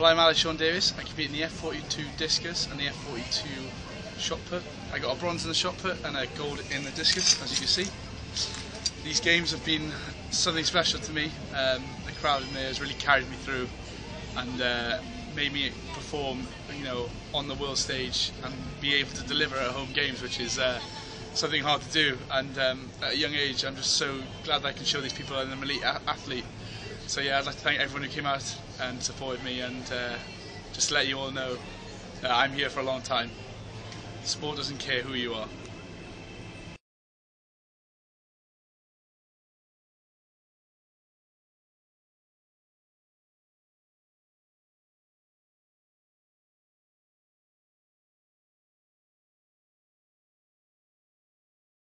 Well, I'm Aled Siôn Davies. I compete in the F42 discus and the F42 shot put. I got a bronze in the shot put and a gold in the discus, as you can see. These games have been something special to me. Um, the crowd in there has really carried me through and uh, made me perform, you know, on the world stage and be able to deliver at home games, which is uh, something hard to do. And um, at a young age, I'm just so glad that I can show these people I'm an elite a- athlete. So yeah, I'd like to thank everyone who came out and supported me, and uh, just let you all know that I'm here for a long time. Sport doesn't care who you are.